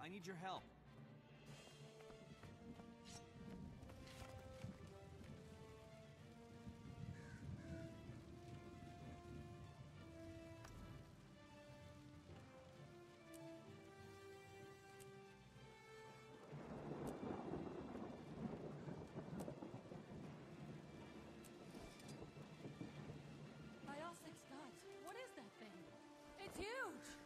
I need your help. By all six gods, what is that thing? It's huge!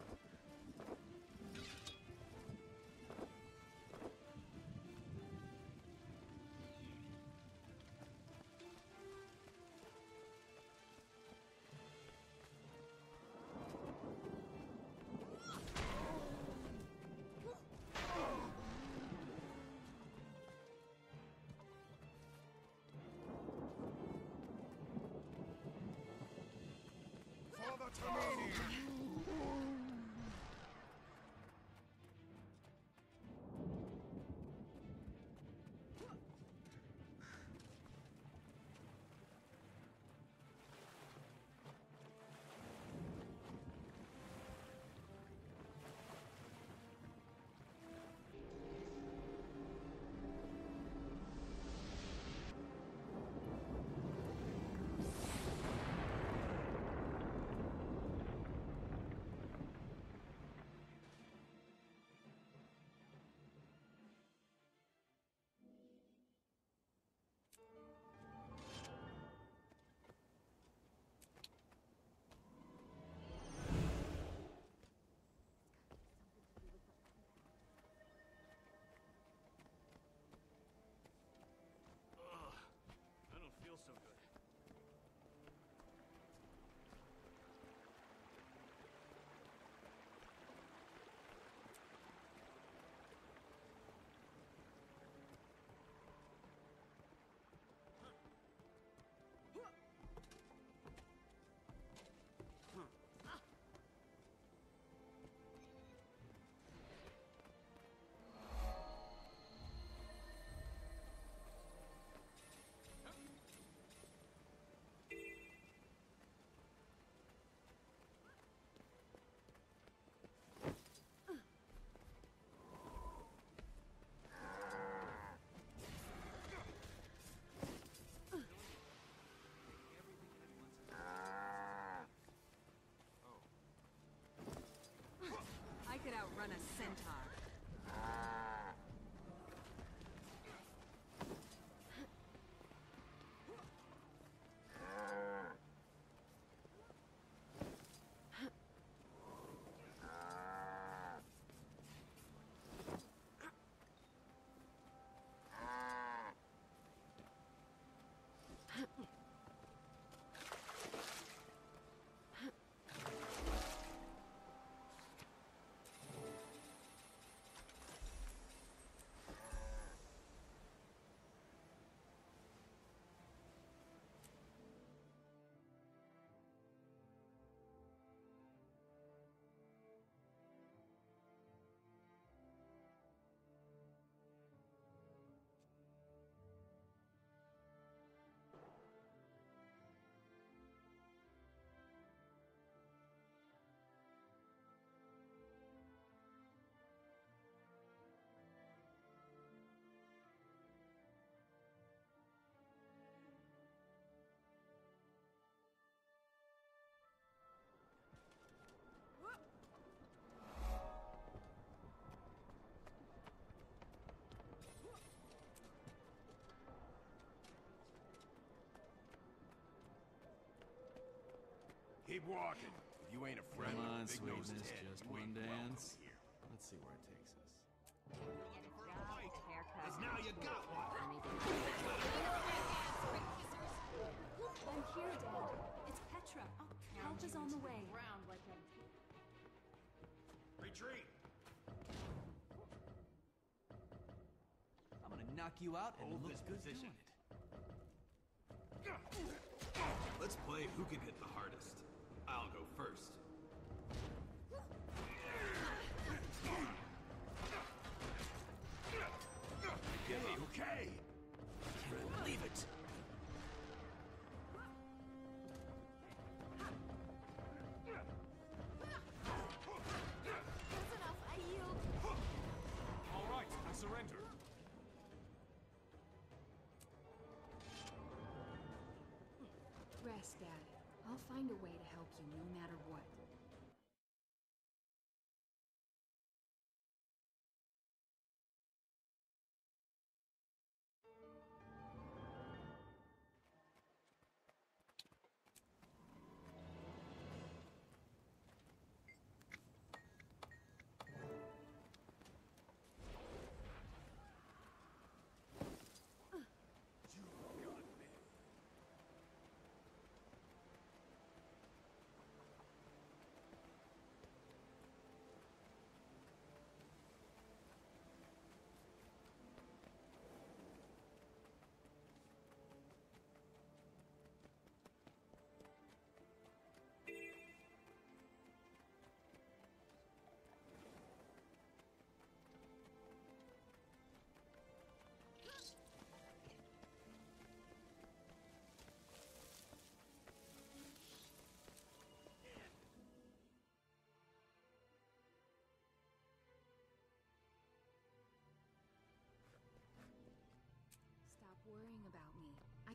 Could outrun a centaur. Keep walking. If you ain't a friend Come on, sweetness, just you one dance. Let's see where it takes us. Because now you got one. I'm here, Dad. It's Petra. Oh, help is on the way. Round like a Retreat! I'm gonna knock you out and Hold look this good position. doing it. Let's play who can hit the hardest. I'll go first. Give me okay! I can't believe it! That's enough, I yield! Alright, I surrender. Rest, Dad. I'll find a way to help you no matter what.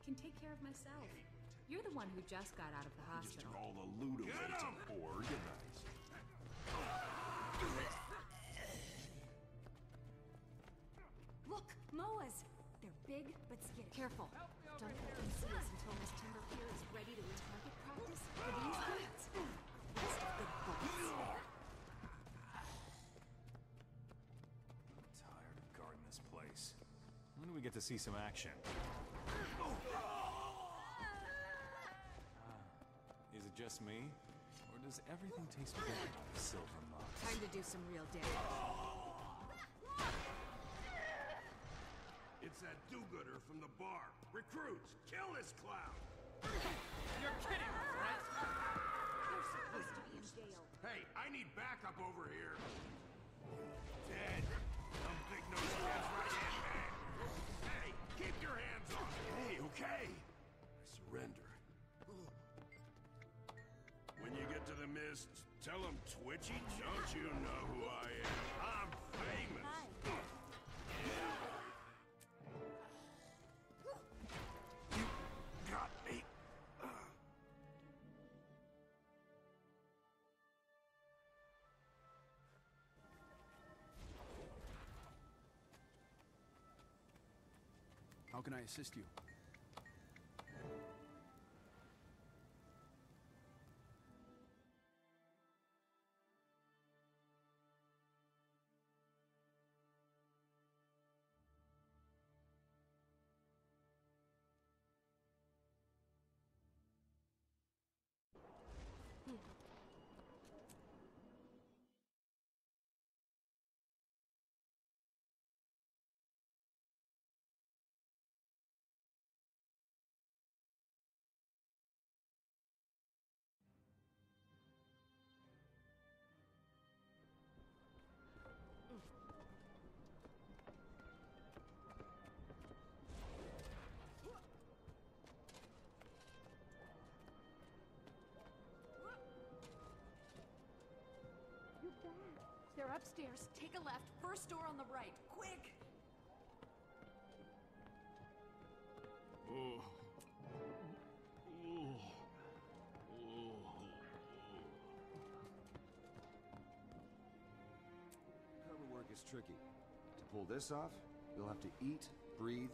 Can take care of myself. You're the one who just got out of the hospital. took all the loot away to organize. Look, Moas! They're big but skittish. Careful. Don't let them see us until Miss Timber here is ready to target practice for these goods. Rest of the bullets. I'm tired of guarding this place. When do we get to see some action? Ah, is it just me? Or does everything taste better out of silver mugs? Time to do some real damage. It's that do-gooder from the bar. Recruits, kill this clown! You're kidding, right? They're supposed to be in jail. Hey, I need backup over here. Dead. Some big nose gets right surrender. When you get to the mist, tell them Twitchy, don't you know who I am? I'm famous. You got me. How can I assist you? Upstairs. Take a left. First door on the right. Quick! Oh. Cover work is tricky. To pull this off, you'll have to eat, breathe,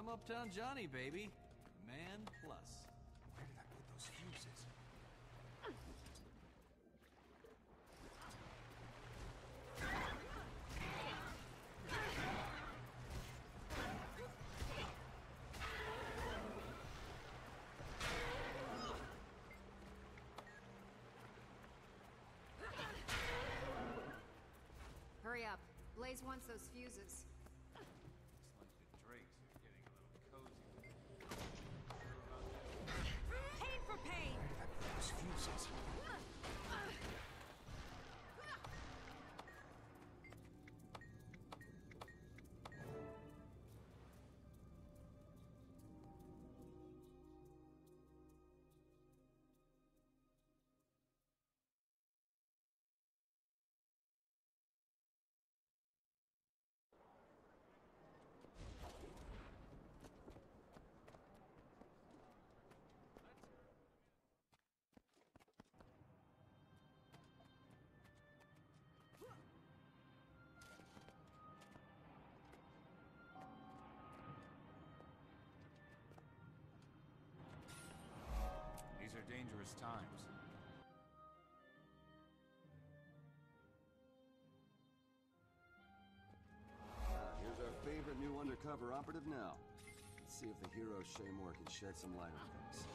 I'm Uptown Johnny, baby. Man plus. Where did I put those fuses? Hurry up. Blaze wants those fuses. Times. Ah, here's our favorite new undercover operative now. Let's see if the hero Shaemoor can shed some light on things.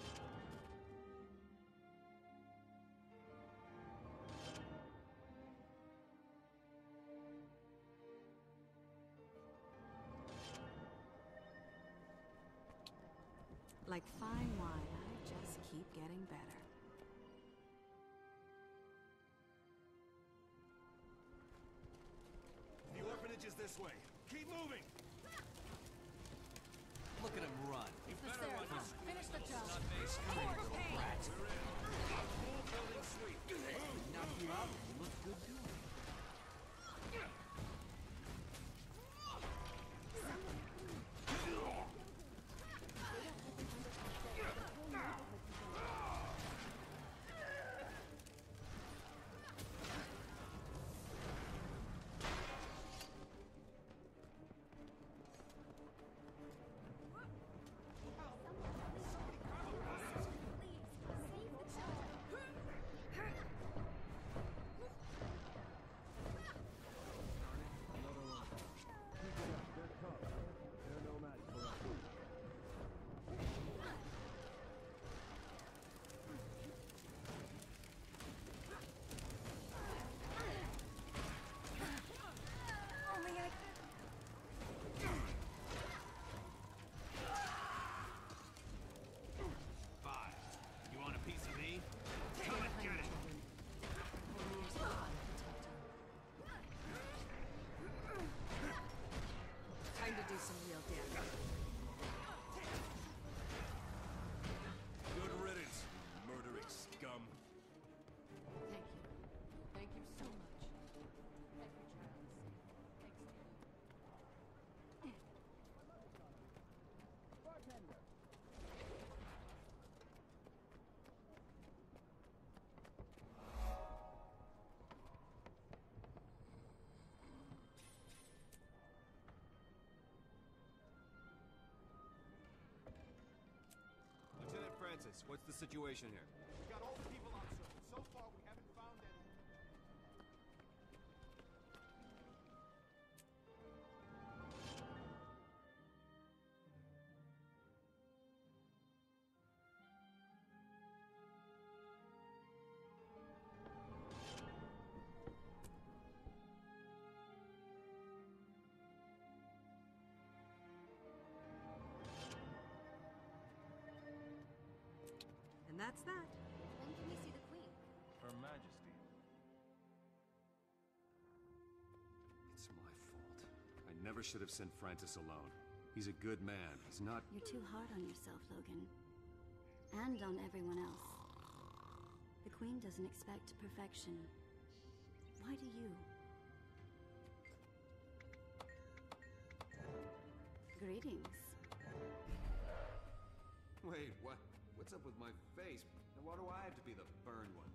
Like fine wine, I just keep getting better. The is this way. Keep moving! Look at him run. The Sarah, finish the job. Scurry, little brat. Full building sweep. Knock you out. Francis, what's the situation here? And that's that. When can we see the queen? Her Majesty. It's my fault. I never should have sent Francis alone. He's a good man. He's not. You're too hard on yourself, Logan. And on everyone else. The queen doesn't expect perfection. Why do you? Greetings. Wait, what? Up with my face? And why do I have to be the burned one?